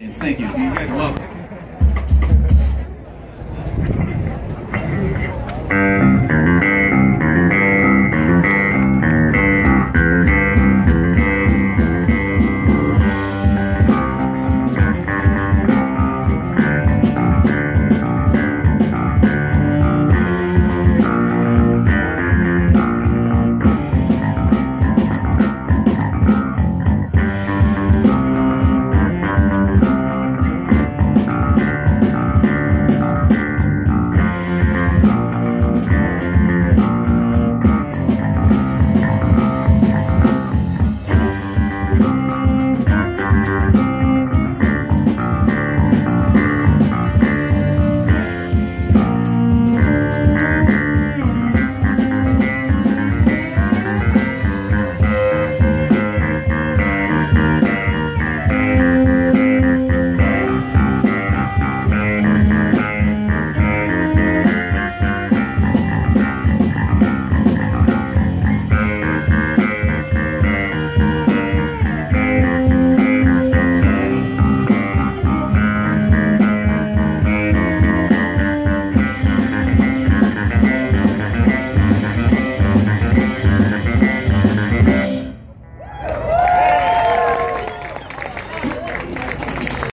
Thank you. You guys are welcome. Thank you.